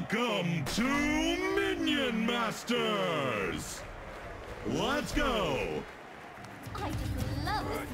Welcome to Minion Masters! Let's go! I just love